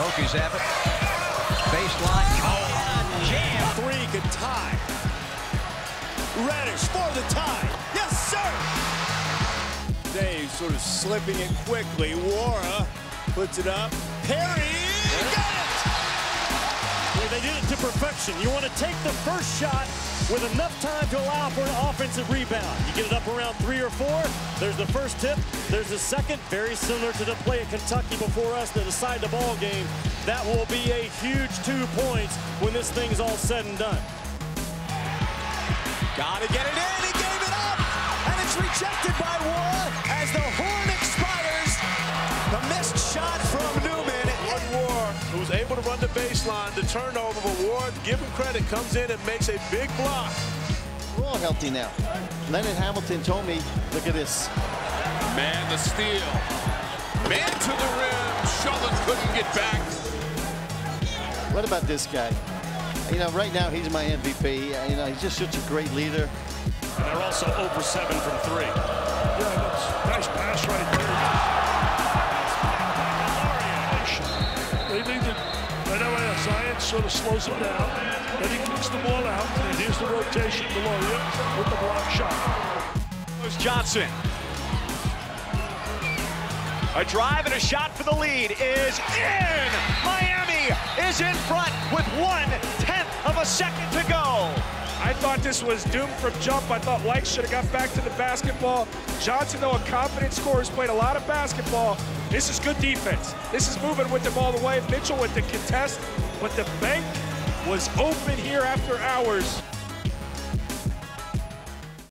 Hokies have it. Baseline. Oh, jam. Three could tie. Reddish for the tie. Yes, sir. Dave sort of slipping it quickly. Nwora puts it up. Perry got it. Well, they did it to perfection. You want to take the first shot with enough time to allow for an offensive rebound. You get it up around three or four. There's the first tip. There's the second. Very similar to the play at Kentucky before us to decide the ball game. That will be a huge two points when this thing's all said and done. Gotta get it in. He gave it up. And it's rejected by Nwora as the horn expires. The missed shot from Newman. Ward, who was able to run the baseline, the turnover, but Ward, give him credit, comes in and makes a big block. We're all healthy now. Leonard Hamilton told me, look at this. Mann the steal. Mann to the rim. Shullen couldn't get back. What about this guy? You know, right now he's my MVP. You know, he's just such a great leader. And they're also over 7 from 3. Yeah, sort of slows him down. Then he kicks the ball out, and here's the rotation below you with the block shot. Johnson. A drive and a shot for the lead is in. Miami is in front with one tenth of a second to go. Thought this was doomed from jump. I thought White should have got back to the basketball. Johnson, though a confident scorer, has played a lot of basketball. This is good defense. This is moving with them all the way. Mitchell with the contest, but the bank was open here after hours.